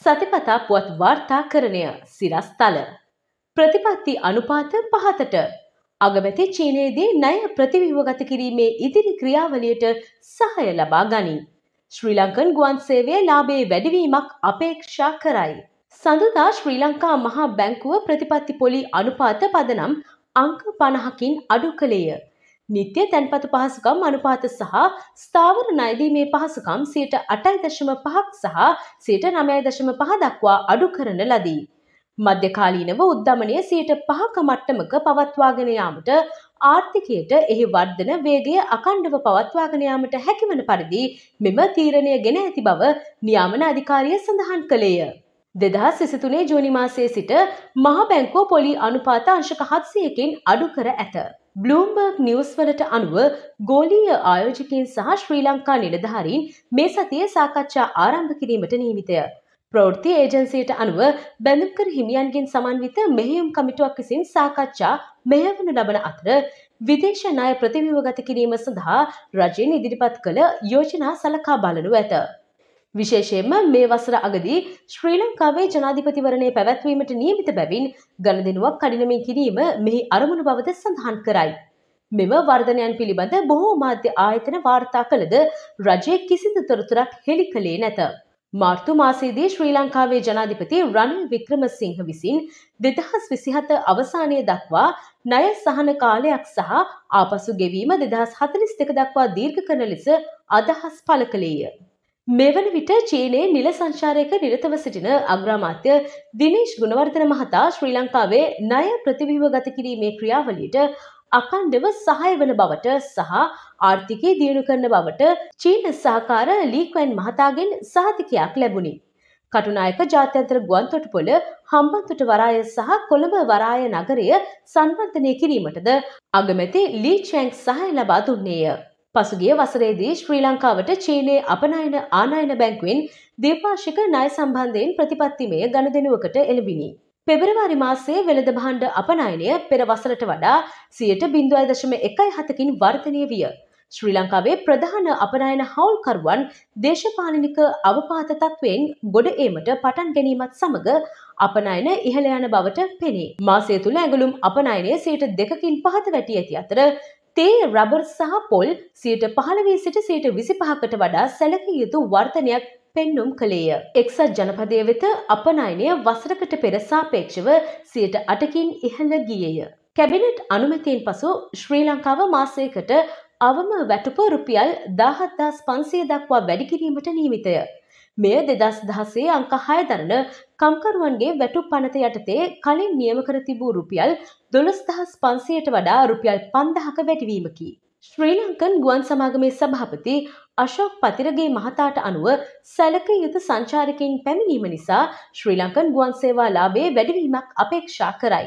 සතිපතා පුවත් වාර්තාකරණය සිරස්තල. ප්‍රතිපත්ති අනුපාත පහතට. අගමැති චීනයේදී ණය ප්‍රතිව්‍යුහගත කිරීමේ ඉදිරි ක්‍රියාවලියට සහය ලබා ගනී. ශ්‍රී ලංකන් ගුවන් සේවයේ ලාභයේ වැඩිවීමක් අපේක්ෂා කරයි. සඳුදා ශ්‍රී ලංකා මහා බැංකුව ප්‍රතිපත්ති පොලි අනුපාත පදනම් අංක පණහකින් අඩු කළේය. නිත්‍ය තැන්පතු පහසුකම් අනුපාත සහ ස්ථාවර නයදීමේ පහසුකම් සියට අටයි දශම පහක් සහ සියට නමයයි දශම පහ දක්වා අඩු කරන ලදී. මධ්‍යකාලීනව උද්ධමනය සියට පහක මට්ටමක පවත්වාගෙන යාමට ආර්ථිකයට එහි වර්ධන වේගය අකණ්ඩව පවත්වාගෙන යාමට හැකිවන පරිදි මෙම තීරණය ගෙන ඇති බව නියාමන අධිකාරිය සඳහන් කළේය. දෙදහස් සිසිතුනේ ජූනි මාසයේ සිට මහා බැංකුව පොලි අනුපාත අංශක හත්සියකින් අඩු කර ඇත. බ්ලූම්බර්ග් නිවස් වලට අනුව ගෝලීය ආයෝජකයින් සහ ශ්‍රී ලංකා නිලධාරීන් මේ සතිය සාකච්ඡා ආරම්භ කිරීමට නියමිතය. ප්‍රවෘත්ති ඒජන්සියට අනුව බැඳුම්කර හිමියන්ගෙන් සමන්විත මෙහෙයුම් කමිටුවක් විසින් සාකච්ඡා මෙහෙවනු ලබන අතර විදේශ ණය ප්‍රතිව්‍යුහගත කිරීම සඳහා රජයෙන් ඉදිරිපත් කළ යෝජනා සලකා බලනු ඇත. විශේෂයෙන්ම මේ වසර අගදී ශ්‍රී ලංකාවේ ජනාධිපතිවරණය පැවැත්වීමට නියමිත බැවින් ගණදෙනුවක් කඩිනමින් කිරීම මෙහි අරමුණු බවද සඳහන් කරයි. මෙම වර්ධනයන් පිළිබඳ බොහෝ මාධ්‍ය ආයතන වාර්තා කළද රජය කිසිදු තොරතුරක් හෙළි කළේ නැත. මාර්තු මාසේදී ශ්‍රී ලංකාවේ ජනාධිපති රනිල් වික්‍රමසිංහ විසින් දෙදහස් විසිහත අවසානය දක්වා ණය සහන කාලයක් සහ ආපසු ගෙවීම දෙදහස් හතලිස් දෙක දක්වා දීර්ඝ කරන ලෙස අදහස් පළ කළේය. මෙවන විට චීනයේ නිල සංචාරයක නිරතව සිටින අග්‍රාමාත්‍ය දිනේශ් ගුණවර්ධන මහතා ශ්‍රී ලංකාවේ ණය ප්‍රතිව්‍යුහ ගත කිරීමේ ක්‍රියාවලියට අකණ්ඩව සහය වන බවට සහ ආර්ථිකය දියුණු කරන බවට චීන සහකාර ලීක්වැන් මහතාගෙන් සහතිකයක් ලැබුණි. කටුනායක ජාත්‍යන්තර ගුවන්තොටුපොළ හම්බන්තොට වරාය සහ කොළඹ වරාය නගරය සංවර්ධනය කිරීමටද අගමැති ලී චැන්ක් සහය ලබා දුන්නේය. පසුගිය වසරේදී ශ්‍රී ලංකාවට චීනයේ අපනයන ආනයන බැංකුවෙන් දේපාශික ණය සම්බන්ධයෙන් ප්‍රතිපත්තිමය ගණදෙනුවකට එළඹිනි. පෙබරවාරි මාසයේ වෙළඳ භාණ්ඩ අපනයනය පෙර වසරට වඩා සියයට බිඳුවයි දශම එකයි හතකින් වර්ධනය විය. ශ්‍රී ලංකාවේ ප්‍රධාන අපනයන හවුල්කරුවන් දේශපාලනික අවපාත තත්වයෙන් ගොඩ ඒමට පටන් ගැනීමත් සමඟ අපනයන ඉහළ යන බවට පෙනේ. මාසය තුළ ඇගලුම් අපනයනය සයට දෙකකින් පහත වැටි ඇති අතර තේ රබර් සහ පොල් සියට පහළවී සිට සීට විසි පහකට වඩා සැලක යුතු වර්තනයක් පෙන්නුම් කළේය. එක්සත් ජනපදය වෙත අපනයනය වසරකට පෙර සාපේක්ෂව සියට අටකින් ඉහළ ගියය. කැබිනට් අනුමැතියෙන් පසු ශ්‍රී ලංකාව මාසයකට අවම වැටුප රුපියල් දාහත්දාස් පන්සිය දක්වා වැඩිකිරීමට නීමිතය. මෙය දෙදස් දහසේ අංක හය දරන කම්කරුවන්ගේ වැටු පනත යටතේ කලින් නියම කර තිබූ රුපියල් දොළොස් දහස් පන්සියට වඩා රුපියල් පන්දහක වැඩිවීමකි. ශ්‍රී ලංකන් ගුවන් සමාගමේ සභාපති අශෝක් පතිරගේ මහතාට අනුව සැලක යුතු සංචාරකින් පැමිණීම නිසා ශ්‍රී ලංකන් ගුවන් සේවා ලාබේ වැඩිවීමක් අපේක්ෂා කරයි.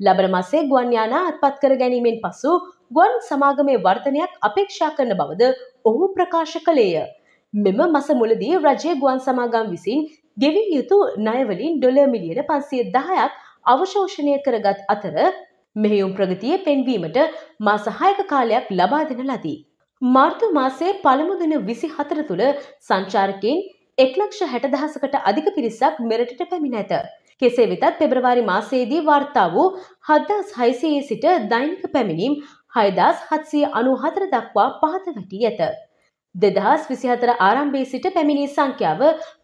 ලබන මසේ ගුවන් යානා අත්පත් කර ගැනීමෙන් පසු ගුවන් සමාගමේ වර්ධනයක් අපේක්ෂා කරන බවද ඔහු ප්‍රකාශ කළේය. මෙම මස මුලදී රජය ගුවන් සමාගම් විසින් ගෙවිය යුතු ණයවලින් ඩොලර් මිලියන පන්සිය දහයක් අවශෝෂණය කරගත් අතර මෙහෙයුම් ප්‍රගතිය පෙන්වීමට මාස හයක කාලයක් ලබා දෙන ලදී. මාර්තු මාසයේ පළමුදින විසි හතර තුළ සංචාරකයෙන් එක්ලක්ෂ හැටදහසකට අධික පිරිසක් මෙරටට පැමිණ ඇත. කෙසේ වෙතත් පෙබ්‍රවාරි මාසයේදී වාර්තා වූ හද්දාස් හයිසයේ සිට දෛනික පැමිණීම් හයදස් හත්සිය අනු හතර දක්වා පහත වැටී ඇත. දෙදහස් විසිහතර ආරම්භයේ සිට පැමිණි සංඛ්‍යාව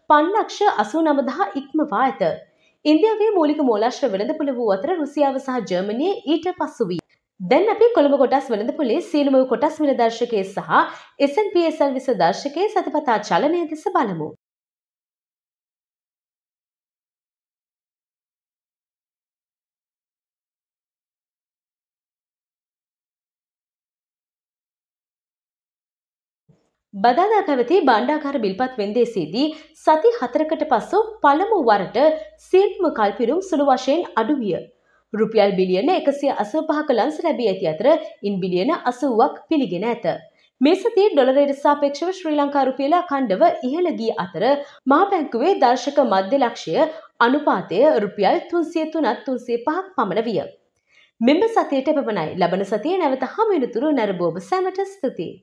පන්ලක්ෂ අසූ නමදහා ඉක්මවා ඇත. ඉන්දියාවේ මූලික මූලාශ්‍ර වෙළඳපොළ වූ අතර රුසියාව සහ ජර්මනිය ඊට පසු වී. දැන් අපි කොළඹ කොටස් වෙළඳපොලේ සීලම කොටස් වෙන දර්ශකයේ සහ SNPSL විස දර්ශකයේ සතිපතා චලනය දෙස බලමු. බදාදා පැවති බණ්ඩාකාර බිල්පත් වෙන්දේසේදී සති හතරකට පසු පළමු වරට සියල්ම කල්පිරුම් සුළු වශයෙන් අඩු විය. රුපියල් බිලියන එකසිය අසව පහක ලංස ලැබී ඇති අතර ඉන් බිලියන අසුවක් පිළිගෙන ඇත. මේ සතියේ ඩොලරයට සාපේක්ෂව ශ්‍රී ලංකා රුපියල අඛණ්ඩව ඉහළ ගිය අතර මහා බැංකුවේ දර්ශක මධ්‍ය ලක්ෂය අනුපාතය රුපියල් 303ත් 305ක් පමණ විය. මෙම සතියට එපමණයි. ලබන සතියේ නැවත හමු වෙනතුරු නැරඹුව ඔබ සැමට ස්තුතියි.